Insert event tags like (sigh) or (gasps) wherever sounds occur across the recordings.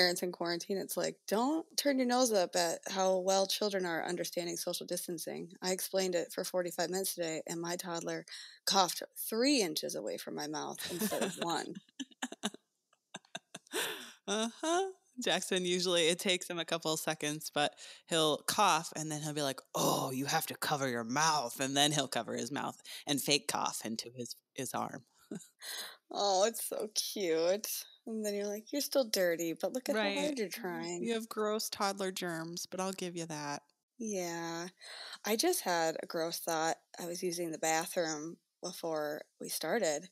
parents in quarantine, it's like, don't turn your nose up at how well children are understanding social distancing. I explained it for 45 minutes today, and my toddler coughed three inches away from my mouth instead of one. uh huh. Jackson usually it takes him a couple of seconds, but he'll cough and then he'll be like, "Oh, you have to cover your mouth," and then he'll cover his mouth and fake cough into his his arm. oh, it's so cute. And then you're like, "You're still dirty, but look at right. how hard you're trying." You have gross toddler germs, but I'll give you that. Yeah, I just had a gross thought. I was using the bathroom before we started,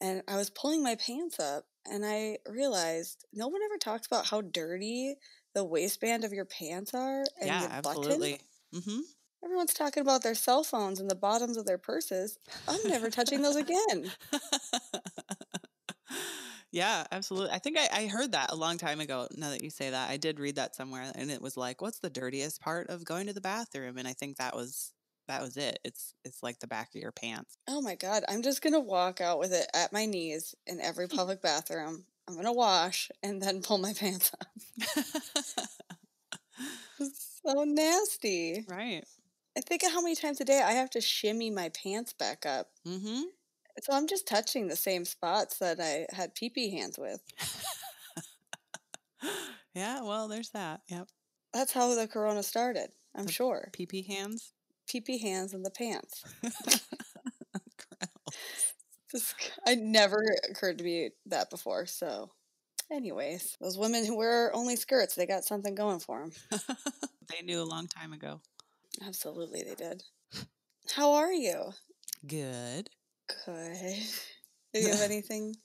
and I was pulling my pants up and I realized no one ever talks about how dirty the waistband of your pants are and yeah, your absolutely. Mm-hmm. Everyone's talking about their cell phones and the bottoms of their purses. I'm never touching those again. (laughs) yeah, absolutely. I think I, I, heard that a long time ago. Now that you say that, I did read that somewhere, and it was like, "What's the dirtiest part of going to the bathroom?" And I think that was that was it. It's it's like the back of your pants. Oh my god, I'm just gonna walk out with it at my knees in every (laughs) public bathroom. I'm gonna wash and then pull my (laughs) pants up. so nasty. Right. I think of how many times a day I have to shimmy my pants back up. Mm-hmm. So I'm just touching the same spots that I had pee pee hands with. (laughs) yeah, well, there's that. Yep. That's how the corona started, I'm the sure. Pee pee hands? pee pee hands in the pants. (laughs) Just, I never occurred to me that before. So, anyways, those women who wear only skirts, they got something going for them. (laughs) they knew a long time ago. Absolutely, they did. How are you? Good. Good. (laughs) Do you have anything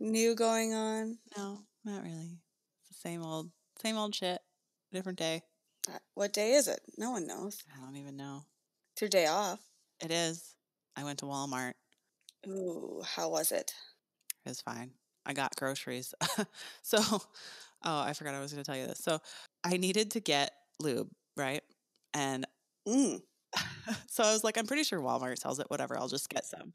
new going on? No, not really. It's the same old, same old shit. Different day. Uh, what day is it? No one knows. I don't even know. It's your day off. It is. I went to Walmart. Ooh, how was it? It was fine. I got groceries. (laughs) so, oh, I forgot I was going to tell you this. So, I needed to get lube, right? And mm. (laughs) so I was like, I'm pretty sure Walmart sells it, whatever. I'll just get some.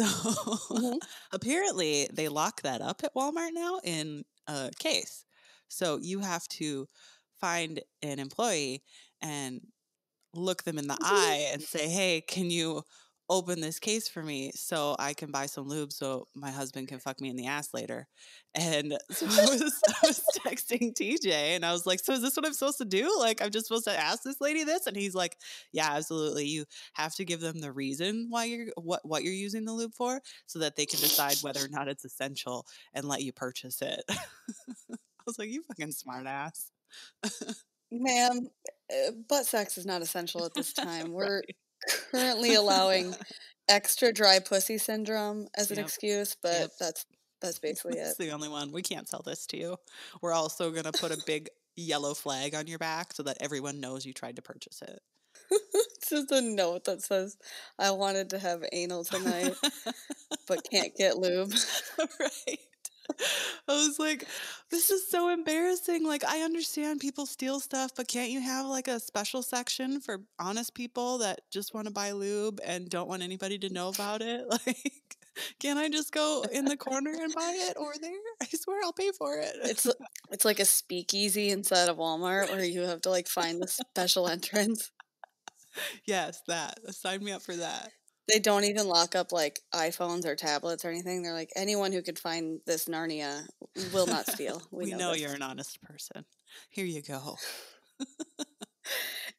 So, (laughs) mm-hmm. apparently, they lock that up at Walmart now in a case. So, you have to find an employee and look them in the eye and say, "Hey, can you open this case for me so I can buy some lube so my husband can fuck me in the ass later?" (laughs) And so I was, I was (laughs) texting TJ and I was like, "So is this what I'm supposed to do? Like, I'm just supposed to ask this lady this?" And he's like, "Yeah, absolutely. You have to give them the reason why you're what what you're using the lube for, so that they can decide whether or not it's essential and let you purchase it." (laughs) I was like, "You fucking smartass." Ma'am, uh, butt sex is not essential at this time. We're currently allowing extra dry pussy syndrome as an yep. excuse, but yep. that's that's (laughs) basically that's it. the only one. We can't sell this to you. We're also gonna put a big yellow flag on your back so that everyone knows you tried to purchase it. (laughs) it's just a note that says, "I wanted to have anal tonight, but can't get lube." (laughs) right. (laughs) I was like, this is so embarrassing. Like, I understand people steal stuff, but can't you have like a special section for honest people that just want to buy lube and don't want anybody to know about it? (laughs) Like, can I just go in the corner and buy it or there? I swear I'll pay for it. It's (laughs) it's like a speakeasy inside of Walmart where you have to like find the special entrance. Yes, that. Sign me up for that. They don't even lock up like iPhones or tablets or anything. They're like anyone who could find this Narnia will not steal. (laughs) We, we know, know you're an honest person. Here you go. (laughs)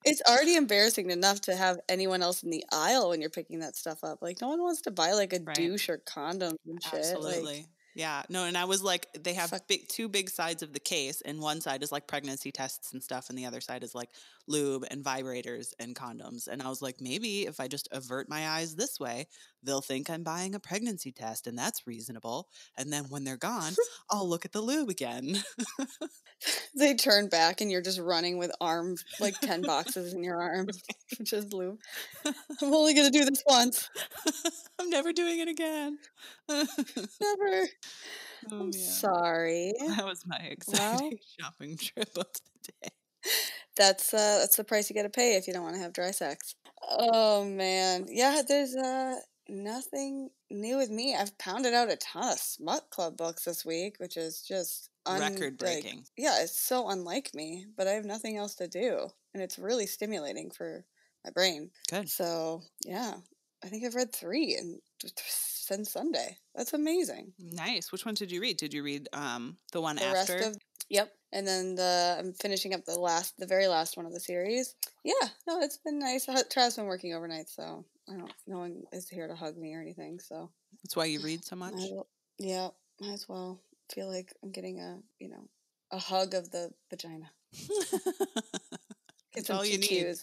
it's already embarrassing enough to have anyone else in the aisle when you're picking that stuff up. Like no one wants to buy like a right. douche or condoms and shit. Absolutely. Like, yeah, no, and I was like, they have big, two big sides of the case, and one side is like pregnancy tests and stuff, and the other side is like lube and vibrators and condoms. And I was like, maybe if I just avert my eyes this way, they'll think I'm buying a pregnancy test, and that's reasonable. And then when they're gone, (laughs) I'll look at the lube again. (laughs) they turn back, and you're just running with arms like ten boxes in your arms, (laughs) just lube. I'm only gonna do this once. I'm never doing it again. never. Oh, I'm yeah. sorry. (laughs) That was my exciting well, (laughs) shopping trip of the day. That's uh that's the price you gotta pay if you don't want to have dry sex. Oh man. Yeah, there's uh nothing new with me. I've pounded out a ton of smut club books this week, which is just un- record breaking. Like, yeah, it's so unlike me, but I have nothing else to do, and it's really stimulating for my brain. Good. So yeah, I think I've read three and since Sunday. That's amazing. Nice. Which ones did you read? Did you read um the one The after? rest of yep, and then the I'm finishing up the last, the very last one of the series. Yeah, no, it's been nice. Trav's been working overnight, so I don't. No one is here to hug me or anything. So That's why you read so (sighs) much. yeah, might as well feel like I'm getting a you know a hug of the vagina. (laughs) it's all you need.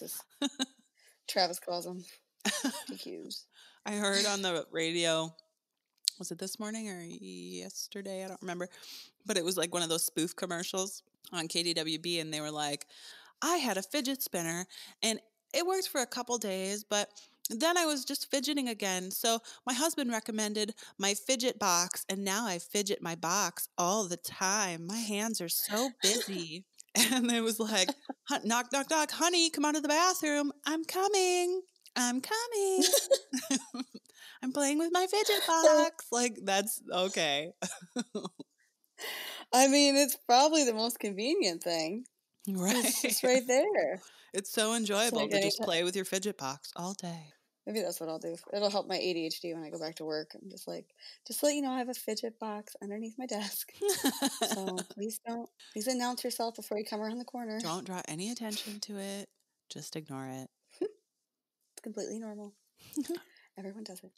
Travis calls them (laughs) I heard on the radio, was it this morning or yesterday? I don't remember. But it was like one of those spoof commercials on KDWB, and they were like, I had a fidget spinner and it worked for a couple days, but then I was just fidgeting again. So my husband recommended my fidget box, and now I fidget my box all the time. My hands are so busy. (laughs) And it was like, knock, knock, knock, honey, come out of the bathroom. I'm coming. I'm coming. (laughs) I'm playing with my fidget box. Like, that's okay. I mean, it's probably the most convenient thing. Right. It's just right there. (laughs) It's so enjoyable like to just play with your fidget box all day. Maybe that's what I'll do. It'll help my ADHD when I go back to work. I'm just like, just let you know, I have a fidget box underneath my desk. So (laughs) please don't, please announce yourself before you come around the corner. Don't draw any attention to it. Just ignore it. Completely normal. (laughs) Everyone does it.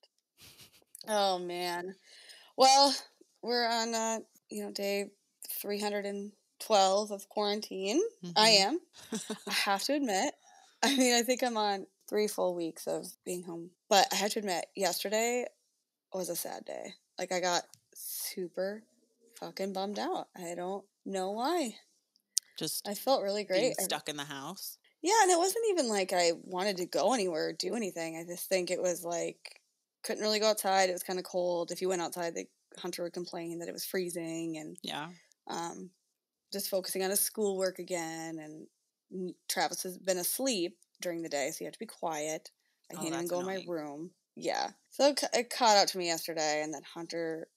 Oh man. Well, we're on uh, you know, day 312 of quarantine. I Mhm. am. I have to admit. (laughs) I mean, I think I'm on three full weeks of being home. But I have to admit, yesterday was a sad day. Like I got super fucking bummed out. I don't know why. Just I felt really great. I- stuck in the house. Yeah, and it wasn't even like I wanted to go anywhere or do anything. I just think it was like couldn't really go outside. It was kind of cold. If you went outside, the Hunter would complain that it was freezing, and Yeah. um, just focusing on his schoolwork again. And Travis has been asleep during the day, so you have to be quiet. I Oh, can't even go in my room. Yeah, so it, it caught up to me yesterday, and then Hunter,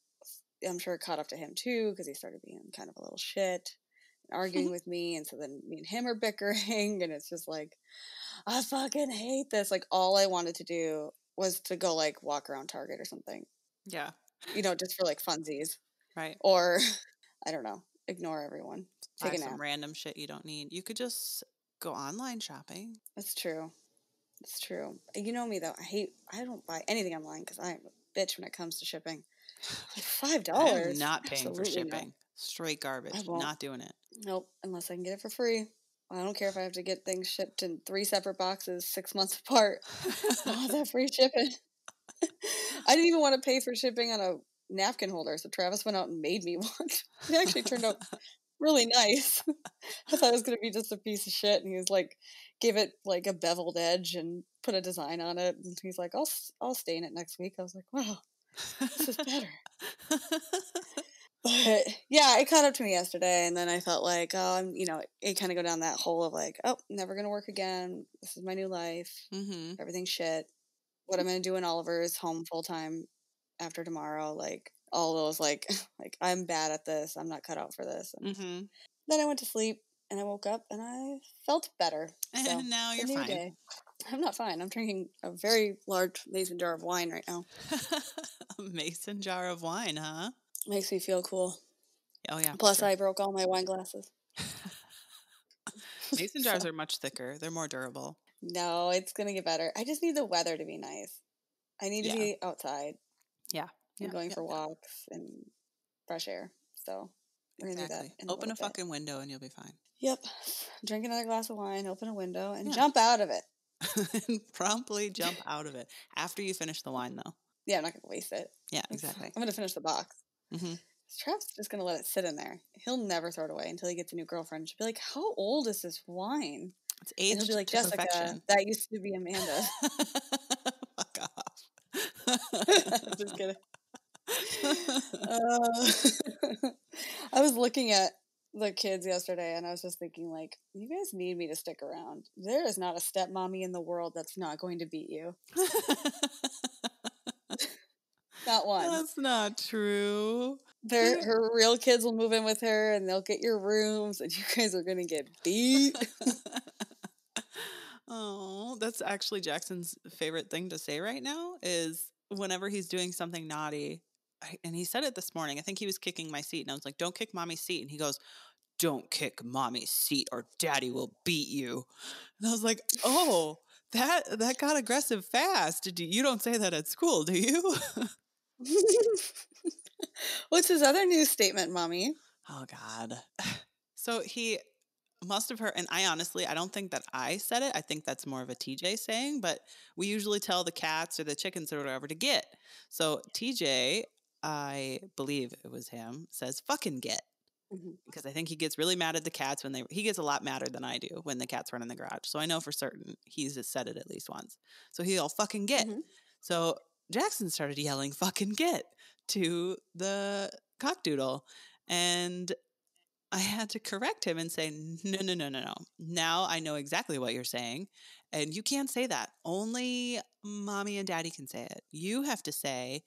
I'm sure it caught up to him too because he started being kind of a little shit, arguing (laughs) with me, and so then me and him are bickering, and it's just like, I fucking hate this. Like all I wanted to do was to go like walk around Target or something, Yeah. you know, just for like funsies, Right. or (laughs) I don't know, ignore everyone. Buy Take a some random shit you don't need. You could just go online shopping. That's true. It's true. You know me though. I hate. I don't buy anything online because I'm a bitch when it comes to shipping. (sighs) Like five dollars. not paying for Absolutely shipping. Straight garbage. won't. Doing it. Nope. Unless I can get it for free. I don't care if I have to get things shipped in three separate boxes, six months apart. (laughs) I that free shipping. (laughs) I didn't even want to pay for shipping on a napkin holder, so Travis went out and made me (laughs) one. It actually turned out really nice. I thought it was gonna be just a piece of shit, and he was like, gave it like a beveled edge and put a design on it, and he's like, "I'll I'll stain it next week." I was like, "Wow, this is better." But (laughs) yeah, it caught up to me yesterday, and then I felt like, oh, I'm, you know, it, it kind of go down that hole of like, oh, never gonna work again. This is my new life. mm-hmm. Everything's shit. What I'm gonna do in Oliver's home full time after tomorrow, like all those, like, (laughs) like I'm bad at this. I'm not cut out for this. Mm-hmm. then I went to sleep, and I woke up, and I felt better. And (laughs) So, now you're fine. day. I'm not fine. I'm drinking a very large mason jar of wine right now. a mason jar of wine, huh? Makes me feel cool. Oh yeah. Plus, sure. I broke all my wine glasses. (laughs) mason jars so- are much thicker. They're more durable. No, it's gonna get better. I just need the weather to be nice. I need to Yeah. be outside Yeah. and Yeah, going yeah, for walks and fresh air. So we're gonna do Exactly. that. a Open a fucking window and you'll be fine. Yep. (sighs) Drink another glass of wine, open a window, and jump out of it. (laughs) and promptly jump out of it after you finish the wine, though. Yeah, I'm not gonna waste it. Yeah, (laughs) exactly. I'm gonna finish the box. Hmm Travis just gonna let it sit in there. He'll never throw it away until he gets a new girlfriend. She'll be like, "How old is this wine?" It's And aged he'll be like, to "Jessica, perfection. that used to be Amanda." (laughs) Fuck off. (laughs) just kidding. Uh, (laughs) I was looking at the kids yesterday and I was just thinking, like, you guys need me to stick around. There is not a stepmommy in the world that's not going to beat you. Not one. That's not true. Their her real kids will move in with her and they'll get your rooms and (laughs) you guys are gonna get beat. (laughs) oh, that's actually Jackson's favorite thing to say right now is whenever he's doing something naughty. I, and he said it this morning. I think he was kicking my seat, and I was like, "Don't kick mommy's seat." And he goes, "Don't kick mommy's seat, or daddy will beat you." And I was like, "Oh, that that got aggressive fast. You, you don't say that at school, do you?" (laughs) (laughs) What's his other news statement, mommy? Oh God. (sighs) So he must have heard, and I honestly, I don't think that I said it. I think that's more of a TJ saying, but we usually tell the cats or the chickens or whatever to get. So TJ, I believe it was him, says fucking get. Mm-hmm. Because I think he gets really mad at the cats when they, he gets a lot madder than I do when the cats run in the garage. So I know for certain he's said it at least once. So he'll fucking get. Mm-hmm. So Jackson started yelling fucking get to the cockdoodle. And I had to correct him and say, no, no, no, no, no. Now I know exactly what you're saying. And you can't say that. Only mommy and daddy can say it. You have to say,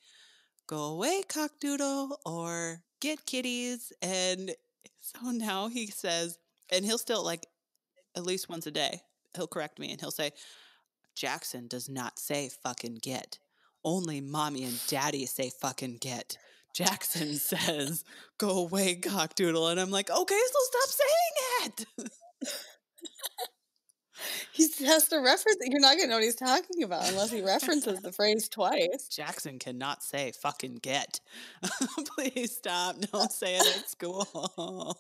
go away, cockdoodle, or get kitties. And so now he says, and he'll still like at least once a day, he'll correct me and he'll say, Jackson does not say fucking get only mommy and daddy say fucking get. Jackson (laughs) says, go away, cockdoodle. And I'm like, okay, so stop saying it. he has to reference it. You're not going to know what he's talking about unless he references the phrase twice. Jackson cannot say fucking get. (laughs) Please stop. Don't say it at school.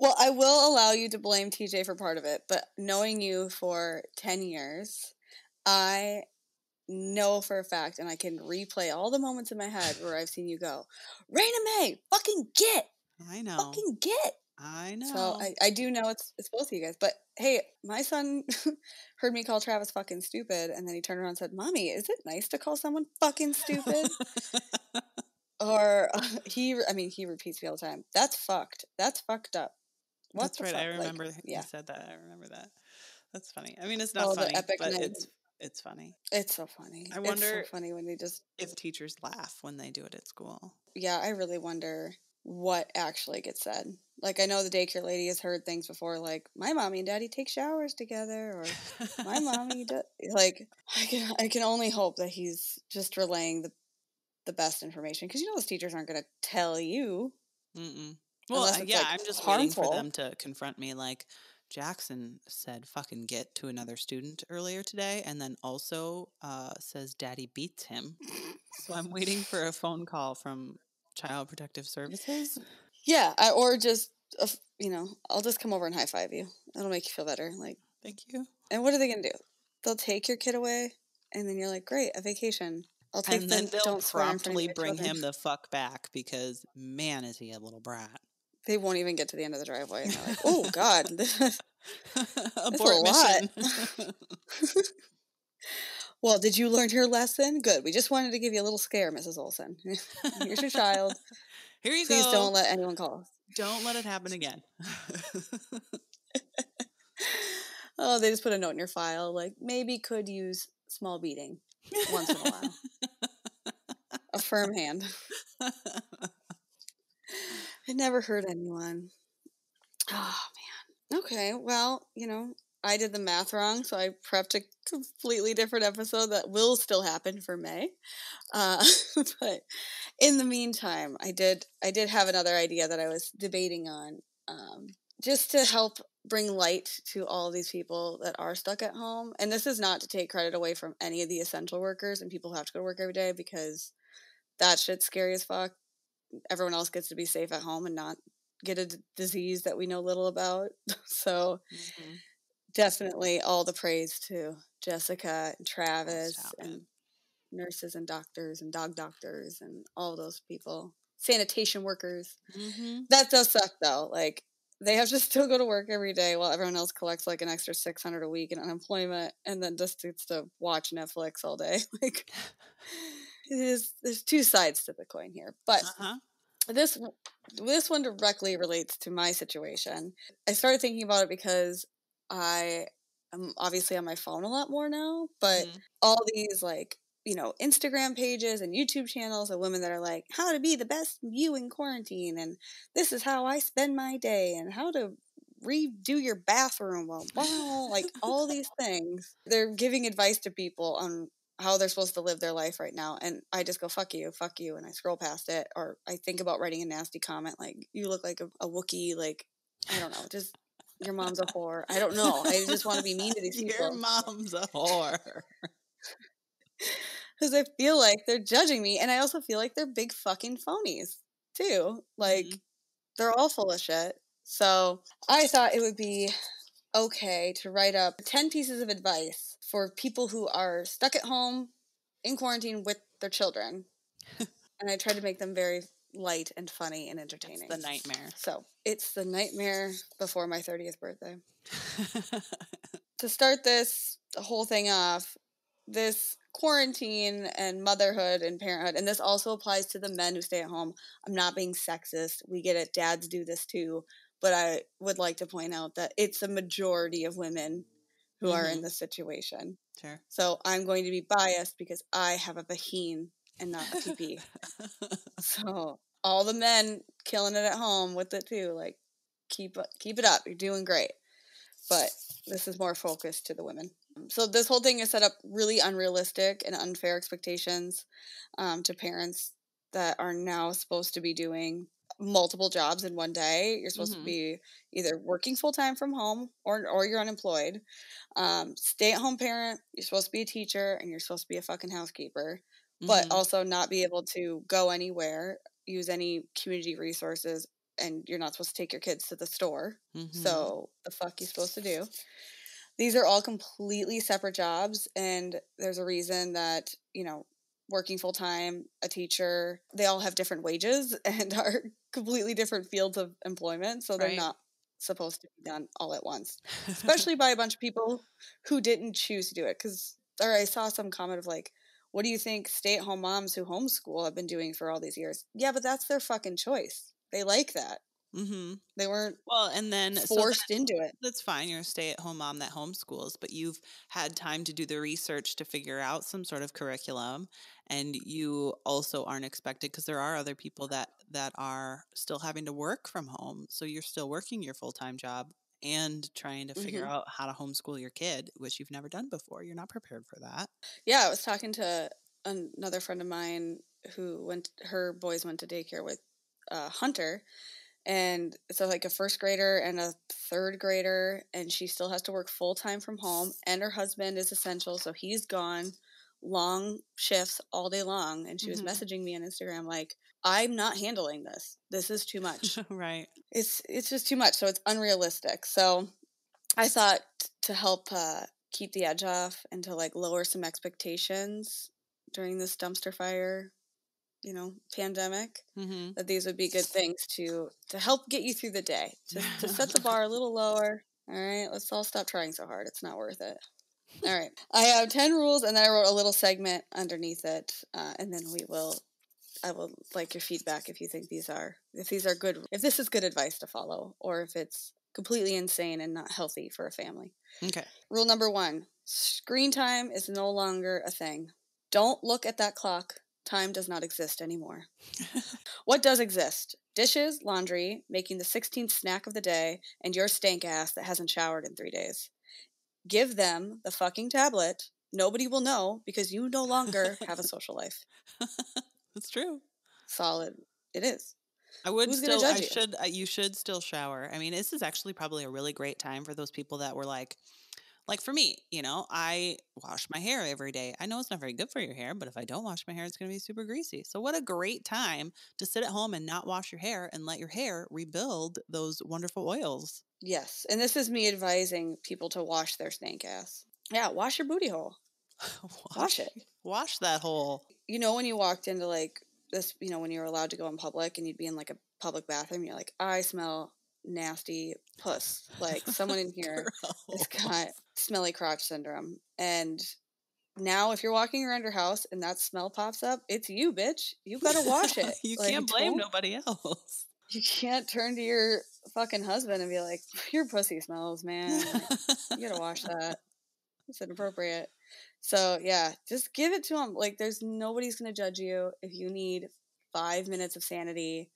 Well, I will allow you to blame TJ for part of it, but knowing you for 10 years, I know for a fact, and I can replay all the moments in my head where I've seen you go, Raina May, fucking get. I know. Fucking get. I know. So I, I do know it's it's both of you guys. But hey, my son (laughs) heard me call Travis fucking stupid, and then he turned around and said, "Mommy, is it nice to call someone fucking stupid?" (laughs) or uh, (laughs) he, I mean, he repeats me all the time. That's fucked. That's fucked up. What That's right. Fuck? I remember like, yeah. said that. I remember that. That's funny. I mean, it's not funny, but it's it's funny. It's so funny. I wonder so funny when they just if teachers laugh when they do it at school. Yeah, I really wonder what actually gets said. Like I know the daycare lady has heard things before, like my mommy and daddy take showers together, or my mommy does. (laughs) Like I can, I can only hope that he's just relaying the the best information because you know those teachers aren't going to tell you. Mm-mm. Well, uh, yeah, like I'm just harmful. waiting for them to confront me, like Jackson said fucking get to another student earlier today and then also uh, says daddy beats him. so I'm waiting for a phone call from Child Protective Services. Yeah, I, or just, uh, you know, I'll just come over and high five you. It'll make you feel better. Like, thank you. And what are they going to do? They'll take your kid away and then you're like, great, a vacation. I'll take and them. then they'll promptly bring him the fuck back because man, is he a little brat they won't even get to the end of the driveway. And they're like, oh, God. (laughs) (laughs) Abort mission. (laughs) well, did you learn your lesson? Good. We just wanted to give you a little scare, Mrs. Olson. Here's your child. Here you Please go. Please don't let anyone call us. Don't let it happen again. oh, they just put a note in your file like maybe could use small beating once in a while. a firm hand. I never hurt anyone. Oh man. Okay, well, you know, I did the math wrong, so I prepped a completely different episode that will still happen for May. Uh, (laughs) but in the meantime, I did I did have another idea that I was debating on, um, just to help bring light to all these people that are stuck at home. And this is not to take credit away from any of the essential workers and people who have to go to work every day because that shit's scary as fuck everyone else gets to be safe at home and not get a d- disease that we know little about. (laughs) so mm-hmm. definitely all the praise to Jessica and Travis and nurses and doctors and dog doctors and all those people, sanitation workers. Mm-hmm. That does suck though. Like they have to (laughs) still go to work every day while everyone else collects like an extra 600 a week in unemployment and then just gets to watch Netflix all day. (laughs) Like is there's two sides to the coin here, but uh-huh. this this one directly relates to my situation. I started thinking about it because I am obviously on my phone a lot more now, but mm. all these like you know, Instagram pages and YouTube channels of women that are like, how to be the best you in quarantine, and this is how I spend my day, and how to redo your bathroom. Well, wow, like all (laughs) these things. They're giving advice to people on how they're supposed to live their life right now. And I just go, fuck you, fuck you. And I scroll past it. Or I think about writing a nasty comment like, you look like a, a Wookiee. Like, I don't know. Just your mom's a whore. I don't know. I just want to be mean to these (laughs) people. Your mom's a whore. (laughs) Because I feel like they're judging me. And I also feel like they're big fucking phonies too. Like, mm-hmm. they're all full of shit. So I thought it would be okay to write up 10 pieces of advice for people who are stuck at home in quarantine with their children. (laughs) and I tried to make them very light and funny and entertaining. It's the nightmare. So it's the nightmare before my 30th birthday. (laughs) to start this whole thing off, this quarantine and motherhood and parenthood, and this also applies to the men who stay at home. I'm not being sexist. We get it. Dads do this too. But I would like to point out that it's a majority of women who mm-hmm. are in mm-hmm. this situation. Sure. So I'm going to be biased because I have a vagine and not a PP. (laughs) so all the men killing it at home with it too. Like keep keep it up. You're doing great. But this is more focused to the women. So this whole thing is set up really unrealistic and unfair expectations um, to parents that are now supposed to be doing multiple jobs in one day. You're supposed mm-hmm. to be either working full time from home or or you're unemployed. Um, stay at home parent. You're supposed to be a teacher and you're supposed to be a fucking housekeeper, mm-hmm. but also not be able to go anywhere, use any community resources, and you're not supposed to take your kids to the store. Mm-hmm. So the fuck you supposed to do? These are all completely separate jobs, and there's a reason that you know working full time, a teacher, they all have different wages (laughs) and are completely different fields of employment. So they're right. not supposed to be done all at once, (laughs) especially by a bunch of people who didn't choose to do it. Because, or I saw some comment of like, what do you think stay at home moms who homeschool have been doing for all these years? Yeah, but that's their fucking choice. They like that. Mm-hmm. They weren't well, and then forced so that, into it. That's fine. You're a stay-at-home mom that homeschools, but you've had time to do the research to figure out some sort of curriculum, and you also aren't expected because there are other people that that are still having to work from home. So you're still working your full-time job and trying to figure mm-hmm. out how to homeschool your kid, which you've never done before. You're not prepared for that. Yeah, I was talking to another friend of mine who went. Her boys went to daycare with uh, Hunter and so like a first grader and a third grader and she still has to work full time from home and her husband is essential so he's gone long shifts all day long and she mm-hmm. was messaging me on Instagram like I'm not handling this. This is too much. (laughs) Right. It's it's just too much so it's unrealistic so I thought to help uh, keep the edge off and to like lower some expectations during this dumpster fire you know pandemic mm-hmm. that these would be good things to to help get you through the day to, to set the bar a little lower. All right let's all stop trying so hard. It's not worth it. All right. I have 10 rules and then i wrote a little segment underneath it uh, and then we will i will like your feedback if you think these are if these are good if this is good advice to follow or if it's completely insane and not healthy for a family. Okay. Rule number one screen time is no longer a thing. Don't look at that clock Time does not exist anymore. what does exist? Dishes, laundry, making the 16th snack of the day, and your stank ass that hasn't showered in three days. Give them the fucking tablet. Nobody will know because you no longer have a (laughs) social life. That's true. Solid. It is. I would Who's still. I you? should. you should still shower. I mean, this is actually probably a really great time for those people that were like, like for me, you know, I wash my hair every day. I know it's not very good for your hair, but if I don't wash my hair, it's going to be super greasy. So, what a great time to sit at home and not wash your hair and let your hair rebuild those wonderful oils. Yes. And this is me advising people to wash their snake ass. Yeah, wash your booty hole. (laughs) wash, wash it. Wash that hole. You know, when you walked into like this, you know, when you were allowed to go in public and you'd be in like a public bathroom, you're like, I smell nasty puss. Like someone in (laughs) here has got smelly crotch syndrome. And now if you're walking around your house and that smell pops up, it's you, bitch. You gotta wash it. (laughs) you like, can't blame nobody else. (laughs) You can't turn to your fucking husband and be like, Your pussy smells, man. you gotta wash that. It's inappropriate. So yeah, just give it to them. Like there's nobody's gonna judge you if you need five minutes of sanity,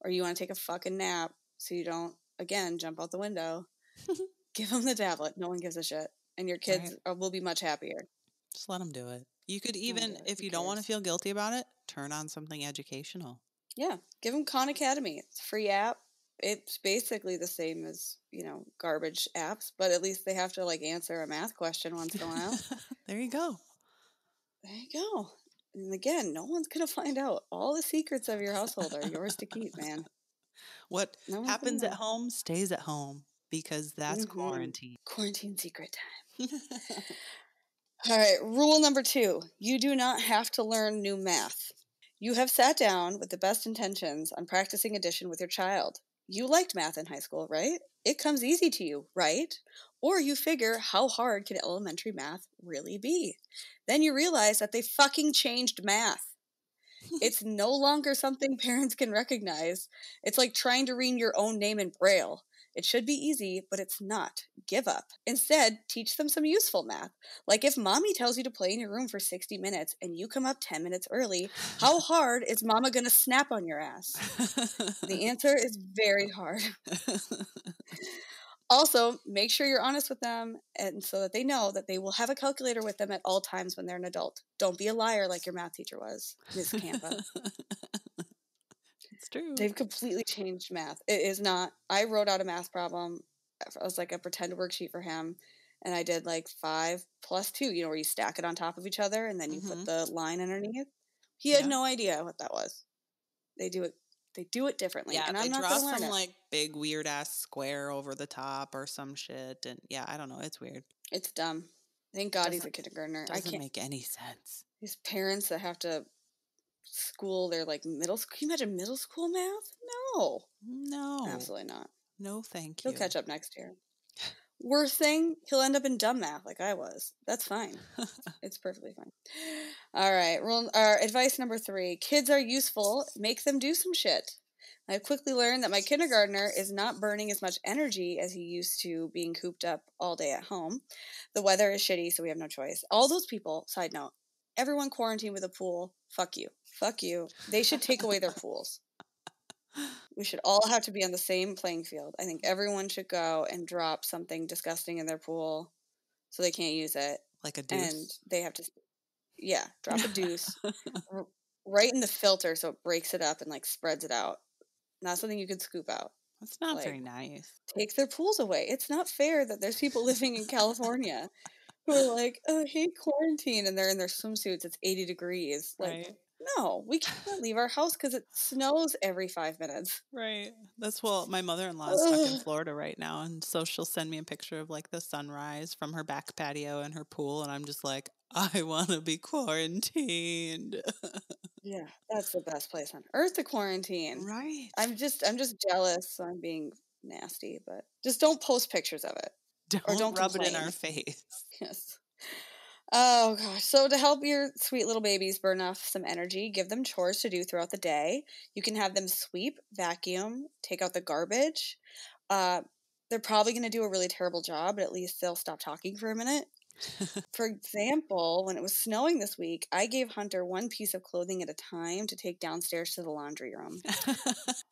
or you want to take a fucking nap so you don't again jump out the window. (laughs) give them the tablet. No one gives a shit, and your kids right. will be much happier. Just let them do it. You could even, if you don't want to feel guilty about it, turn on something educational. Yeah, give them Khan Academy. It's a free app. It's basically the same as you know garbage apps, but at least they have to like answer a math question once in a while. (laughs) there you go. There you go. And again, no one's gonna find out. All the secrets of your household are yours to keep, man. What no happens at home stays at home because that's mm-hmm. quarantine. Quarantine secret time. (laughs) (laughs) All right, rule number two you do not have to learn new math. You have sat down with the best intentions on practicing addition with your child. You liked math in high school, right? It comes easy to you, right? Or you figure, how hard can elementary math really be? Then you realize that they fucking changed math. (laughs) it's no longer something parents can recognize. It's like trying to read your own name in Braille. It should be easy, but it's not. Give up. Instead, teach them some useful math. Like if mommy tells you to play in your room for 60 minutes and you come up 10 minutes early, how (sighs) hard is mama going to snap on your ass? (laughs) the answer is very hard. (laughs) also, make sure you're honest with them and so that they know that they will have a calculator with them at all times when they're an adult. Don't be a liar like your math teacher was, Miss Campa. It's true. They've completely changed math. It is not. I wrote out a math problem. It was like a pretend worksheet for him, and I did like five plus two. You know, where you stack it on top of each other, and then you mm-hmm. put the line underneath. He had yeah. no idea what that was. They do it. They do it differently. Yeah, and I'm not draw some it. like big weird ass square over the top or some shit, and yeah, I don't know. It's weird. It's dumb. Thank God doesn't, he's a kindergartner. Doesn't I can't make any sense. These parents that have to school, they're like middle school. Can you imagine middle school math? No. No. Absolutely not. No, thank you. He'll catch up next year. Worst thing, he'll end up in dumb math like I was. That's fine. (laughs) it's perfectly fine. All right. Rule, our advice number three kids are useful. Make them do some shit. I quickly learned that my kindergartner is not burning as much energy as he used to being cooped up all day at home. The weather is shitty, so we have no choice. All those people, side note, everyone quarantined with a pool. Fuck you. Fuck you. They should take away their (laughs) pools. We should all have to be on the same playing field. I think everyone should go and drop something disgusting in their pool so they can't use it. Like a deuce. And they have to, yeah, drop a deuce (laughs) right in the filter so it breaks it up and like spreads it out. Not something you can scoop out. That's not like, very nice. Take their pools away. It's not fair that there's people living in California who are like, oh, I hate quarantine, and they're in their swimsuits. It's 80 degrees. Like, right. No, we can't (laughs) leave our house because it snows every five minutes. Right. That's well, my mother in law is stuck in Florida right now, and so she'll send me a picture of like the sunrise from her back patio and her pool, and I'm just like, I want to be quarantined. (laughs) yeah, that's the best place on earth to quarantine. Right. I'm just, I'm just jealous. So I'm being nasty, but just don't post pictures of it. Don't, or don't rub complain. it in our face. (laughs) Yes. Oh gosh. So to help your sweet little babies burn off some energy, give them chores to do throughout the day. You can have them sweep, vacuum, take out the garbage. Uh, they're probably going to do a really terrible job, but at least they'll stop talking for a minute. For example, when it was snowing this week, I gave Hunter one piece of clothing at a time to take downstairs to the laundry room.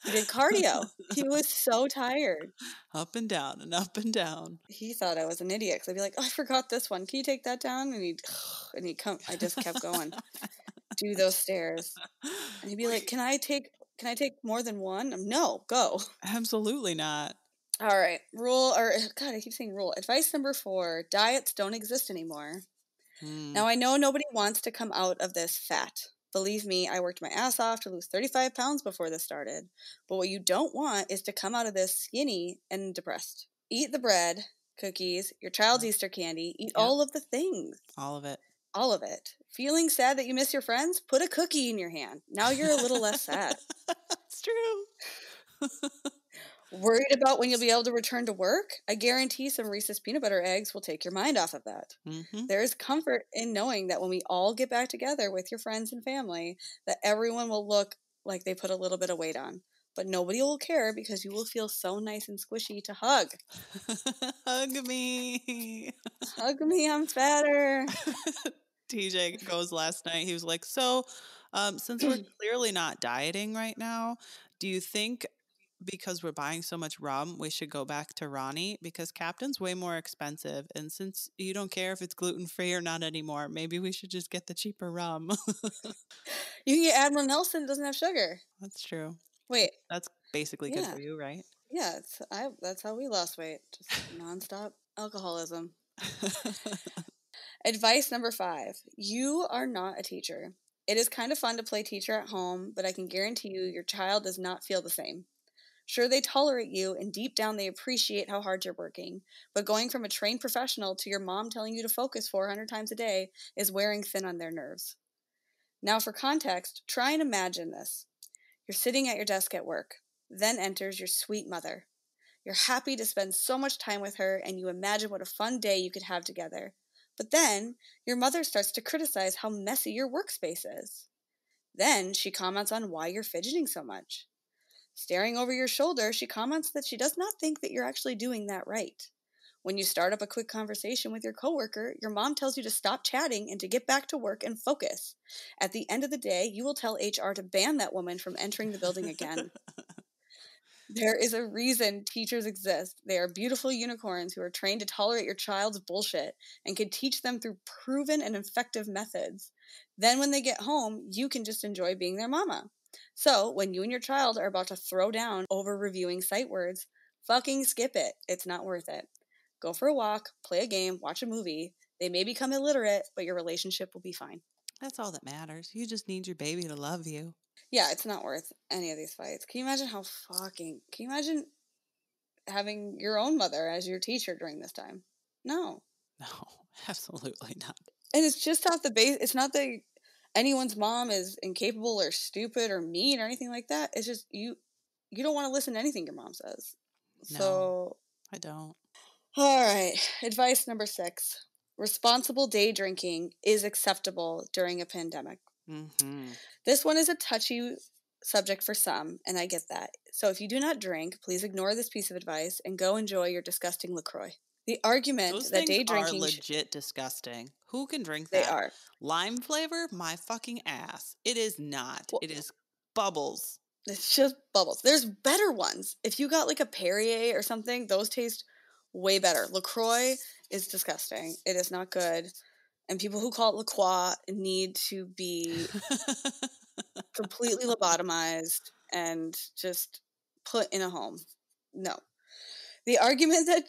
he did cardio. He was so tired. Up and down and up and down. He thought I was an idiot because I'd be like, oh, I forgot this one. Can you take that down? And he'd, (sighs) and he'd come, I just kept going. Do those stairs. And he'd be like, Can I take can I take more than one? No, go. Absolutely not. All right. Rule, or God, I keep saying rule. Advice number four diets don't exist anymore. Mm. Now, I know nobody wants to come out of this fat. Believe me, I worked my ass off to lose 35 pounds before this started. But what you don't want is to come out of this skinny and depressed. Eat the bread, cookies, your child's Easter candy, eat yep. all of the things. All of it. All of it. Feeling sad that you miss your friends? Put a cookie in your hand. Now you're a little less sad. (laughs) it's true. (laughs) Worried about when you'll be able to return to work? I guarantee some Reese's peanut butter eggs will take your mind off of that. Mm-hmm. There is comfort in knowing that when we all get back together with your friends and family, that everyone will look like they put a little bit of weight on. but nobody will care because you will feel so nice and squishy to hug. (laughs) hug me. hug me, I'm fatter. (laughs) TJ goes last night. He was like, So, um, since we're (clears throat) clearly not dieting right now, do you think because we're buying so much rum, we should go back to Ronnie because Captain's way more expensive. And since you don't care if it's gluten free or not anymore, maybe we should just get the cheaper rum. (laughs) you can get Admiral Nelson, doesn't have sugar. That's true. Wait. That's basically good for you, right? Yeah, I, that's how we lost weight. Just nonstop alcoholism. (laughs) Advice number five You are not a teacher. It is kind of fun to play teacher at home, but I can guarantee you your child does not feel the same. Sure, they tolerate you, and deep down they appreciate how hard you're working, but going from a trained professional to your mom telling you to focus 400 times a day is wearing thin on their nerves. Now, for context, try and imagine this. You're sitting at your desk at work. Then enters your sweet mother. You're happy to spend so much time with her, and you imagine what a fun day you could have together. But then, your mother starts to criticize how messy your workspace is. Then she comments on why you're fidgeting so much. Staring over your shoulder, she comments that she does not think that you're actually doing that right. When you start up a quick conversation with your coworker, your mom tells you to stop chatting and to get back to work and focus. At the end of the day, you will tell HR to ban that woman from entering the building again. (laughs) there is a reason teachers exist. They are beautiful unicorns who are trained to tolerate your child's bullshit and can teach them through proven and effective methods. Then, when they get home, you can just enjoy being their mama. So, when you and your child are about to throw down over reviewing sight words, fucking skip it. It's not worth it. Go for a walk, play a game, watch a movie. They may become illiterate, but your relationship will be fine. That's all that matters. You just need your baby to love you. Yeah, it's not worth any of these fights. Can you imagine how fucking. Can you imagine having your own mother as your teacher during this time? No. No, (laughs) absolutely not. And it's just off the base. It's not the anyone's mom is incapable or stupid or mean or anything like that. It's just you you don't want to listen to anything your mom says. No, so I don't. All right. Advice number 6. Responsible day drinking is acceptable during a pandemic. Mm-hmm. This one is a touchy subject for some, and I get that. So if you do not drink, please ignore this piece of advice and go enjoy your disgusting LaCroix. The argument Those that day drinking are legit sh- disgusting. Who can drink that? They are. Lime flavor? My fucking ass. It is not. Well, it is bubbles. It's just bubbles. There's better ones. If you got like a Perrier or something, those taste way better. LaCroix is disgusting. It is not good. And people who call it LaCroix need to be (laughs) completely lobotomized and just put in a home. No. The argument that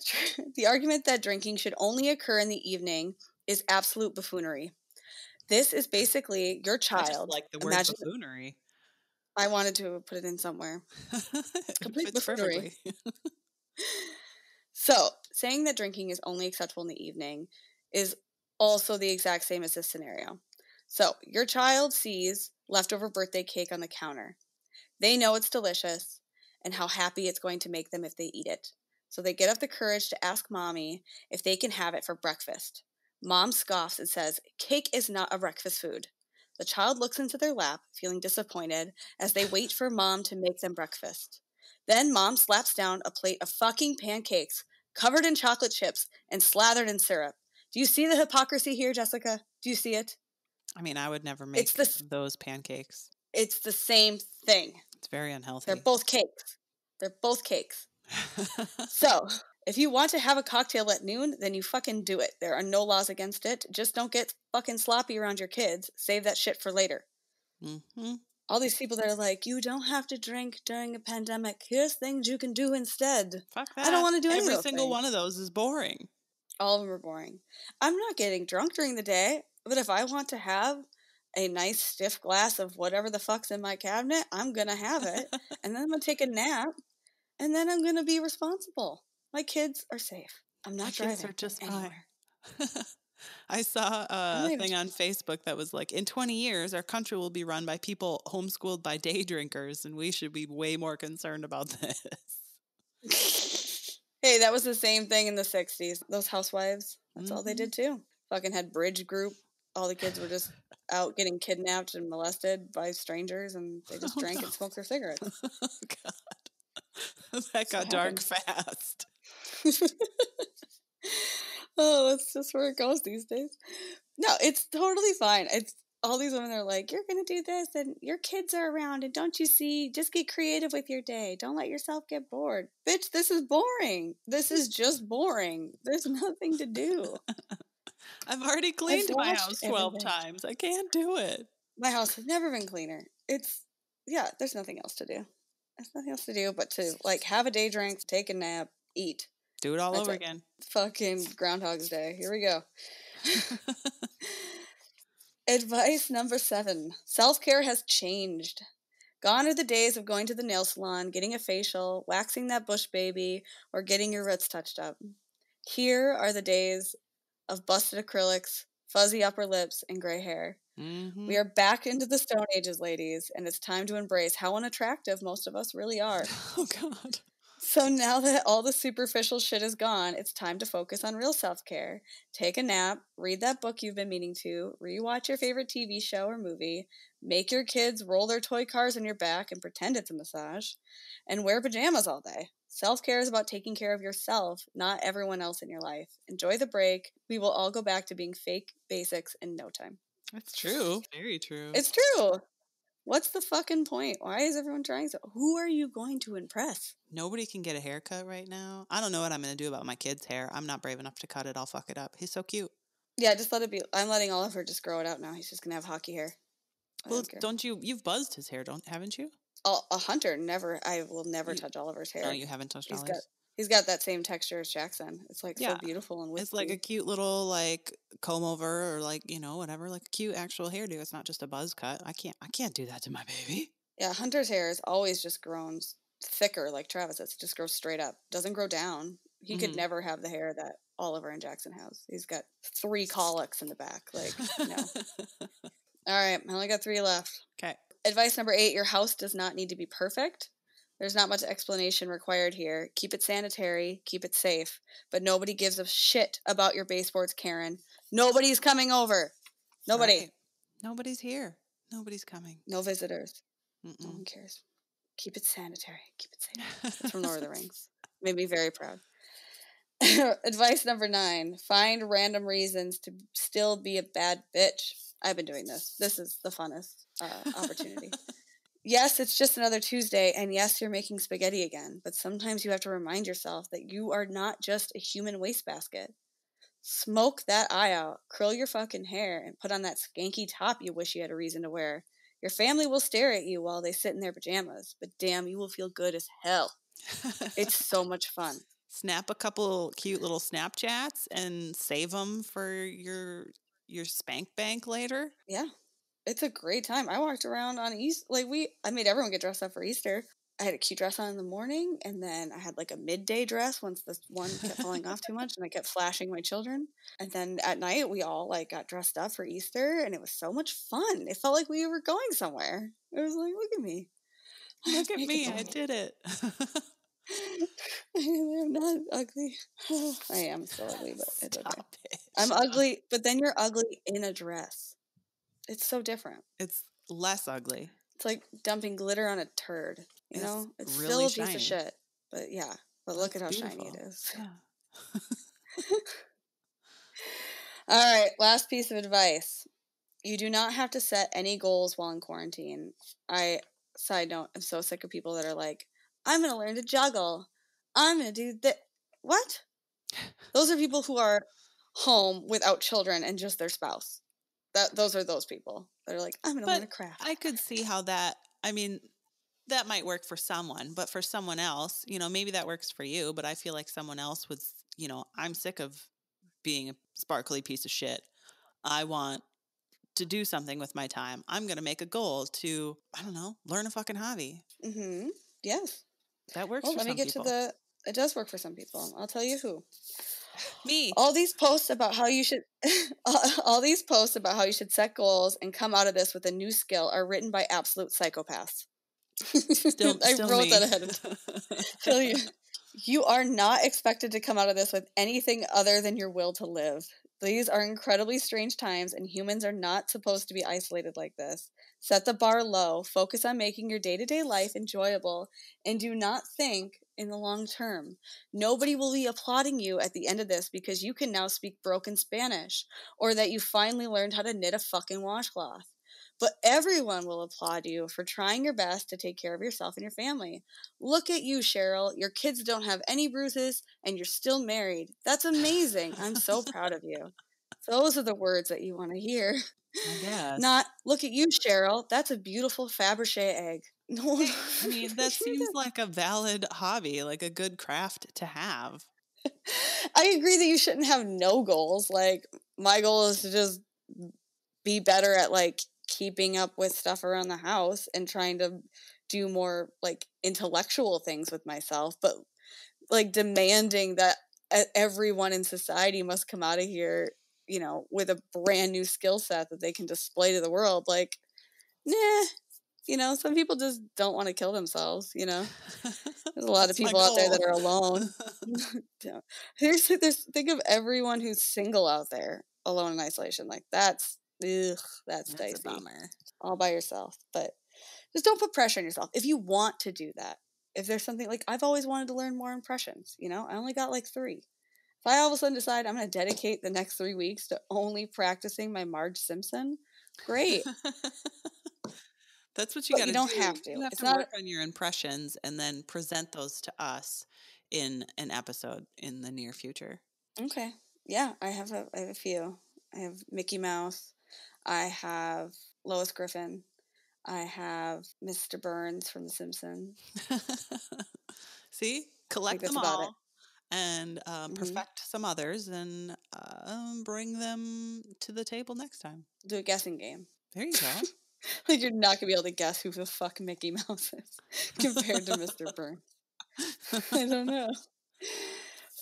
(laughs) the argument that drinking should only occur in the evening is absolute buffoonery. This is basically your child. like the word imagine, buffoonery. I wanted to put it in somewhere. (laughs) Complete buffoonery. (laughs) so, saying that drinking is only acceptable in the evening is also the exact same as this scenario. So, your child sees leftover birthday cake on the counter. They know it's delicious and how happy it's going to make them if they eat it. So they get up the courage to ask mommy if they can have it for breakfast. Mom scoffs and says, Cake is not a breakfast food. The child looks into their lap, feeling disappointed, as they wait for mom to make them breakfast. Then mom slaps down a plate of fucking pancakes, covered in chocolate chips and slathered in syrup. Do you see the hypocrisy here, Jessica? Do you see it? I mean, I would never make it's the, those pancakes. It's the same thing. It's very unhealthy. They're both cakes. They're both cakes so, if you want to have a cocktail at noon, then you fucking do it. There are no laws against it. Just don't get fucking sloppy around your kids. Save that shit for later. Mm-hmm. All these people that are like, you don't have to drink during a pandemic. Here's things you can do instead. Fuck that. I don't want to do Every single things. one of those is boring. All of them are boring. I'm not getting drunk during the day, but if I want to have a nice stiff glass of whatever the fuck's in my cabinet, I'm gonna have it, and then I'm gonna take a nap, and then I'm going to be responsible. My kids are safe. I'm not My driving. Kids are just anywhere. fine. (laughs) I saw a thing on Facebook that was like, in 20 years, our country will be run by people homeschooled by day drinkers, and we should be way more concerned about (laughs) this. (laughs) hey, that was the same thing in the 60s. Those housewives, that's mm-hmm. all they mm-hmm. did too. Fucking had bridge group. All the kids were just out getting kidnapped and molested by strangers, and they just oh, drank no. and smoked their cigarettes. oh God, (laughs) that got dark fast. (laughs) oh, it's just where it goes these days. No, it's totally fine. It's all these women are like, you're going to do this and your kids are around and don't you see, just get creative with your day. Don't let yourself get bored. Bitch, this is boring. This is just boring. There's nothing to do. (laughs) I've already cleaned I've my house 12 everything. times. I can't do it. My house has never been cleaner. It's, yeah, there's nothing else to do. There's nothing else to do but to like have a day drink, take a nap, eat. Do it all That's over it. again. Fucking Groundhog's Day. Here we go. (laughs) Advice number seven self care has changed. Gone are the days of going to the nail salon, getting a facial, waxing that bush baby, or getting your roots touched up. Here are the days of busted acrylics, fuzzy upper lips, and gray hair. Mm-hmm. We are back into the Stone Ages, ladies, and it's time to embrace how unattractive most of us really (laughs) are. Oh, God. So now that all the superficial shit is gone, it's time to focus on real self care. Take a nap, read that book you've been meaning to, rewatch your favorite TV show or movie, make your kids roll their toy cars on your back and pretend it's a massage, and wear pajamas all day. Self care is about taking care of yourself, not everyone else in your life. Enjoy the break. We will all go back to being fake basics in no time. That's true. Very true. It's true. What's the fucking point? Why is everyone trying so? Who are you going to impress? Nobody can get a haircut right now. I don't know what I'm going to do about my kid's hair. I'm not brave enough to cut it. I'll fuck it up. He's so cute. Yeah, just let it be. I'm letting Oliver just grow it out now. He's just going to have hockey hair. I well, don't, don't, you? You've buzzed his hair, don't haven't you? A Hunter never. I will never touch Oliver's hair. No, you haven't touched He's Oliver's. Got, He's got that same texture as Jackson. It's like yeah. so beautiful and wispy. It's like a cute little like comb over or like you know whatever, like a cute actual hairdo. It's not just a buzz cut. I can't. I can't do that to my baby. Yeah, Hunter's hair is always just grown thicker, like Travis. It just grows straight up. Doesn't grow down. He mm-hmm. could never have the hair that Oliver and Jackson has. He's got three colics in the back. Like no. (laughs) All right, I only got three left. Okay. Advice number eight: Your house does not need to be perfect. There's not much explanation required here. Keep it sanitary, keep it safe. But nobody gives a shit about your baseboards, Karen. Nobody's coming over. Nobody. Right. Nobody's here. Nobody's coming. No visitors. Mm-mm. No one cares. Keep it sanitary. Keep it safe. It's from Lord of the (laughs) Rings. Made me very proud. (laughs) Advice number nine find random reasons to still be a bad bitch. I've been doing this. This is the funnest uh, opportunity yes, it's just another Tuesday, and yes, you're making spaghetti again, but sometimes you have to remind yourself that you are not just a human wastebasket. Smoke that eye out, curl your fucking hair, and put on that skanky top you wish you had a reason to wear. Your family will stare at you while they sit in their pajamas, but damn, you will feel good as hell. it's so (laughs) much fun. Snap a couple cute little Snapchats and save them for your your spank bank later. Yeah, it's a great time. I walked around on East like we I made everyone get dressed up for Easter. I had a cute dress on in the morning, and then I had like a midday dress once this one kept falling off too much, and I kept flashing my children. And then at night, we all like got dressed up for Easter, and it was so much fun. It felt like we were going somewhere. It was like, look at me, (laughs) look at me, I did it. (laughs) I'm not ugly. (sighs) I am still ugly, but it's okay. It. I'm ugly, but then you're ugly in a dress. It's so different. It's less ugly. It's like dumping glitter on a turd. You it's know, it's really still a piece of shit. But yeah, but look at how beautiful. shiny it is. Yeah. (laughs) All right, last piece of advice. You do not have to set any goals while in quarantine. I side note, I'm so sick of people that are like, I'm going to learn to juggle. I'm going to do that. What? (laughs) Those are people who are home without children and just their spouse that those are those people that are like, I'm gonna learn a craft. I could see how that. I mean, that might work for someone, but for someone else, you know, maybe that works for you. But I feel like someone else was, you know, I'm sick of being a sparkly piece of shit. I want to do something with my time. I'm going to make a goal to, I don't know, learn a fucking hobby. Mm-hmm. Yes. That works well, let me get people. to the, it does work for some people. I'll tell you who. Me. All these posts about how you should (laughs) all these posts about how you should set goals and come out of this with a new skill are written by absolute psychopaths. Still, (laughs) I still wrote me. that ahead of time. (laughs) Tell you, you are not expected to come out of this with anything other than your will to live. These are incredibly strange times, and humans are not supposed to be isolated like this. Set the bar low, focus on making your day to day life enjoyable, and do not think in the long term. Nobody will be applauding you at the end of this because you can now speak broken Spanish or that you finally learned how to knit a fucking washcloth. But everyone will applaud you for trying your best to take care of yourself and your family. Look at you, Cheryl. Your kids don't have any bruises and you're still married. That's amazing. I'm so proud of you. Those are the words that you want to hear. (laughs) Yes. Not look at you, Cheryl. That's a beautiful Fabergé egg. (laughs) No, eh, (laughs) I mean that seems like a valid hobby, like a good craft to have. (laughs) I agree that you shouldn't have no goals. Like my goal is to just be better at like keeping up with stuff around the house and trying to do more like intellectual things with myself, but like demanding that everyone in society must come out of here, you know, with a brand new skill set that they can display to the world. Like, nah, you know, some people just don't want to kill themselves, you know. (laughs) There's a lot of people out there that are alone. (laughs) (laughs) there's there's think of everyone who's single out there, alone in isolation. Like that's ugh, that's, that's dicey. bummer. All by yourself. But just don't put pressure on yourself. If you want to do that, if there's something like I've always wanted to learn more impressions, you know, I only got like three. If I all of a sudden decide I'm going to dedicate the next three weeks to only practicing my Marge Simpson, great. (laughs) That's what you got to do. You don't have to. You have it's to not work on your impressions and then present those to us in an episode in the near future. Okay. Yeah, I have a I have a few. I have Mickey Mouse. I have Lois Griffin. I have Mr. Burns from The Simpsons. (laughs) See, collect them all and uh, mm-hmm. perfect some others and uh, bring them to the table next time. Do a guessing game. There you go. (laughs) like you're not gonna be able to guess who the fuck Mickey (laughs) Mouse is compared to Mr. Burns. I don't (laughs) know.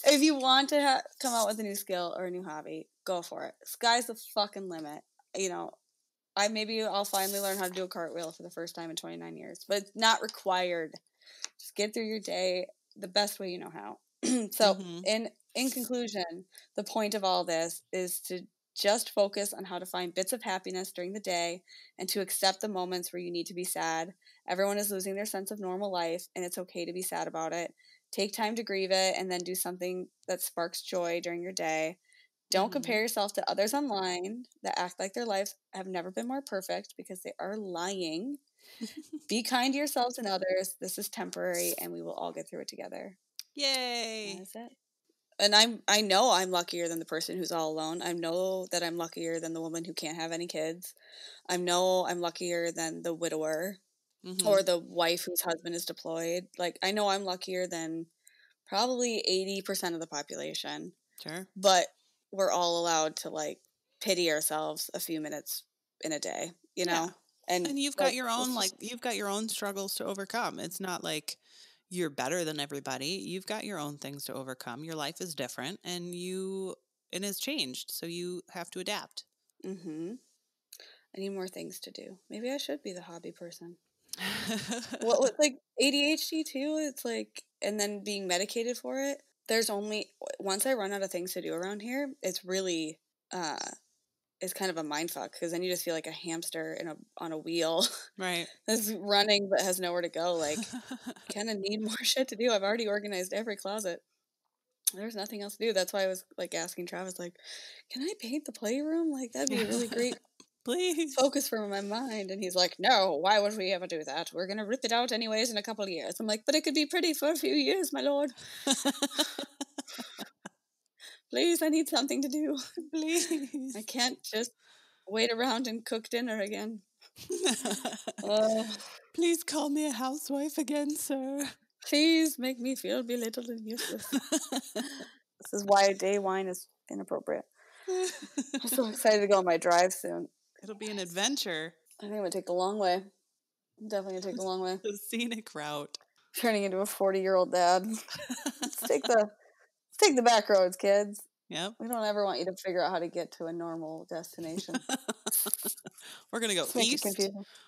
If you want to ha- come out with a new skill or a new hobby, go for it. Sky's the fucking limit. You know, I maybe I'll finally learn how to do a cartwheel for the first time in 29 years, but it's not required. Just get through your day the best way you know how. (clears throat) so, mm-hmm. in in conclusion, the point of all this is to just focus on how to find bits of happiness during the day and to accept the moments where you need to be sad. Everyone is losing their sense of normal life, and it's okay to be sad about it. Take time to grieve it and then do something that sparks joy during your day. Don't mm-hmm. compare yourself to others online that act like their lives have never been more perfect because they are lying. (laughs) be kind to yourselves and others. This is temporary and we will all get through it together. Yay. That's it and I'm I know I'm luckier than the person who's all alone. I know that I'm luckier than the woman who can't have any kids. I know I'm luckier than the widower mm-hmm. or the wife whose husband is deployed. Like I know I'm luckier than probably 80% of the population. Sure. But we're all allowed to like pity ourselves a few minutes in a day, you know? Yeah. And, and you've got like, your own like you've got your own struggles to overcome. It's not like you're better than everybody. You've got your own things to overcome. Your life is different and you it has changed, so you have to adapt. Mhm. I need more things to do. Maybe I should be the hobby person. what with (laughs) like ADHD too, it's like and then being medicated for it. There's only once I run out of things to do around here, it's really uh is kind of a mind fuck because then you just feel like a hamster in a on a wheel, (laughs) right? that's running but has nowhere to go. Like, (laughs) kind of need more (laughs) shit to do. I've already organized every closet. There's nothing else to do. That's why I was like asking Travis, like, can I paint the playroom? Like, that'd be a really great please focus for my mind and he's like no why would we ever do that we're going to rip it out anyways in a couple of years i'm like but it could be pretty for a few years my lord Please, I need something to do. (laughs) (laughs) Please. I can't just wait around and cook dinner again. (laughs) uh, Please call me a housewife again, sir. Please make me feel belittled and useless. this is why a day wine is inappropriate. I'm so excited to go on my drive soon. It'll be an adventure. I think it would take a long way. I'm definitely gonna take a long way. the scenic route. Turning into a forty year old dad. Let's take the take the back roads, kids. Yep. We don't ever want you to figure out how to get to a normal destination. (laughs) We're gonna go east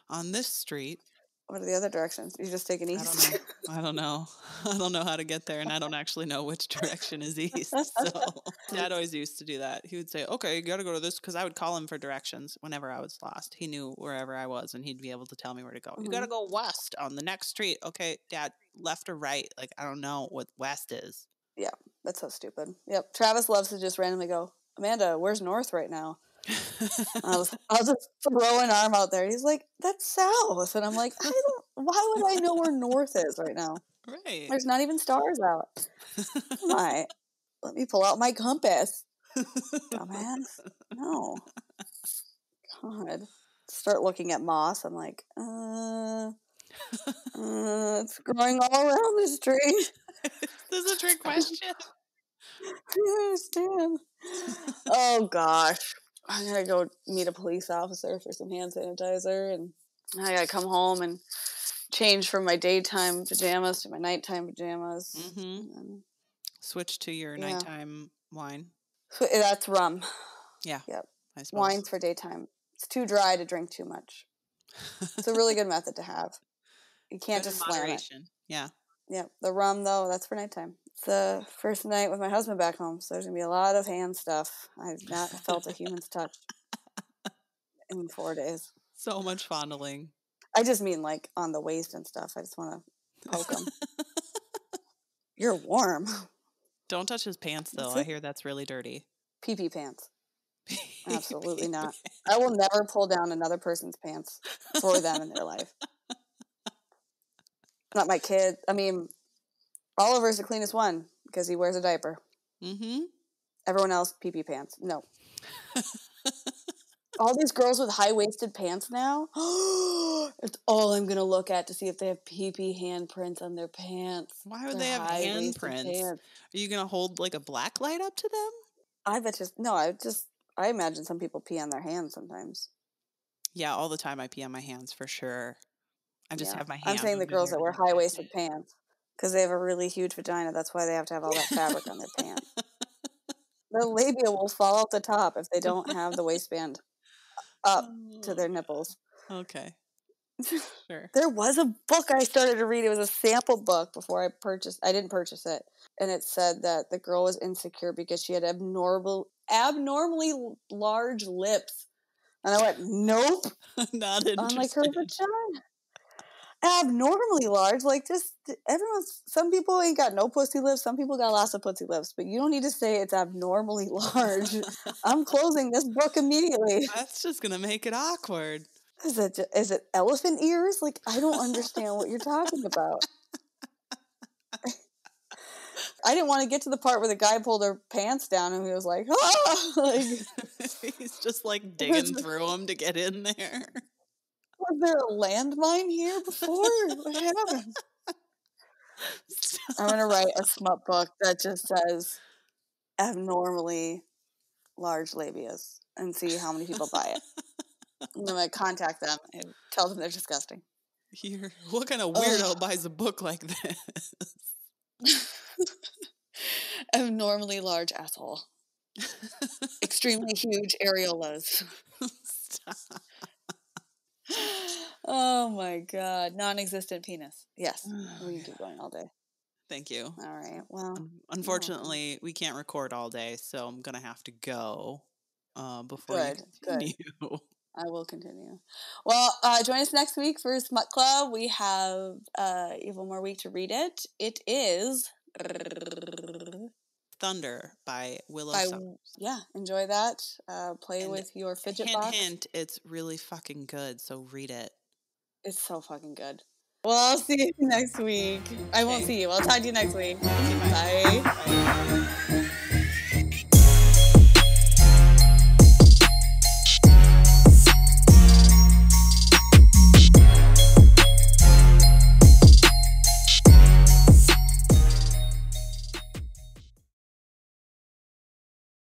on this street, what are the other directions? You just taking east. I don't know. I don't know. (laughs) I don't know how to get there, and I don't actually know which direction is east. (laughs) So Dad always used to do that. He would say, "Okay, you got to go to this," because I would call him for directions whenever I was lost. He knew wherever I was, and he'd be able to tell me where to go. Mm-hmm. You got to go west on the next street. Okay, Dad, left or right? Like I don't know what west is. Yeah, that's so stupid. Yep. Travis loves to just randomly go, Amanda, where's north right now? I was, I'll just throw an arm out there. He's like, "That's south," and I'm like, "I (laughs) don't. Why would I know where north is right now? Right. There's not even stars out. My, let me pull out my compass. Dumbass. No. (laughs) God. Start looking at moss. I'm like, uh, uh it's growing all around this tree. (laughs) this is a trick (laughs) question. I understand. oh gosh. I'm gonna go meet a police officer for some hand sanitizer, and I gotta come home and change from my daytime pajamas to my nighttime pajamas. Mm-hmm. Switch to your yeah. nighttime wine. That's rum. Yeah. Yep. Wines for daytime. It's too dry to drink too much. it's a really good method to have. You can't just slam it. Yeah. Yeah. The rum though, that's for nighttime it's the first night with my husband back home, so there's gonna be a lot of hand stuff. I've not felt a human's touch in four days. (laughs) So much fondling. I just mean like on the waist and stuff. I just want to poke him. (laughs) You're warm. (laughs) Don't touch his pants though. I hear that's really dirty. Pee pee pants. Absolutely not. I will never pull down another person's pants for them in their life. Not my kid. I mean, Oliver's the cleanest one because he wears a diaper. Mm-hmm. Everyone else, pee pee pants. No. (laughs) all these girls with high waisted pants now. (gasps) it's all I'm gonna look at to see if they have pee pee handprints on their pants. Why would they have handprints? Are you gonna hold like a black light up to them? I bet just no. I just I imagine some people pee on their hands sometimes. Yeah, all the time I pee on my hands for sure. I just yeah. have my hands. I'm saying the girls that wear high waisted pants because they have a really huge vagina. That's why they have to have all that fabric on their pants. (laughs) Their labia will fall off the top if they don't have the waistband up to their nipples. (laughs) Okay. (laughs) Sure. there was a book I started to read. It was a sample book before I purchased. I didn't purchase it, and it said that the girl was insecure because she had abnormal, abnormally large lips. And I went, "Nope, not interested." Unlike her vagina abnormally large. Like just everyone's. Some people ain't got no pussy lips. Some people got lots of pussy lips. But you don't need to say it's abnormally (laughs) large. I'm closing this book immediately. (laughs) That's just gonna make it awkward. Is it is it elephant ears? Like I don't understand what you're talking about. (laughs) I didn't want to get to the part where the guy pulled her pants down and he was like, ah! like he's just like digging through them to get in there. Was there a landmine here before? what (laughs) happened? I'm gonna write a smut book that just says abnormally large labias and see how many people buy it. I'm gonna contact them and tell them they're disgusting. Here, what kind of weirdo buys a book like this? (laughs) abnormally large asshole. (laughs) Extremely huge areolas. Stop (gasps) oh my god, non-existent penis. Yes, (sighs) we can keep going all day. Thank you. All right. Well, unfortunately, yeah. we can't record all day, so I'm gonna have to go uh, before good, continue. Good. (laughs) I will continue. Well, uh, join us next week for Smut Club. We have uh, even one more week to read it. It is Thunder by Willow by, Yeah, enjoy that. Uh, play and with your fidget hint, box. Hint, it's really fucking good, so read it. It's so fucking good. Well, I'll (laughs) see you next week. I won't see you. I'll talk to you next week. (laughs) Bye. Bye.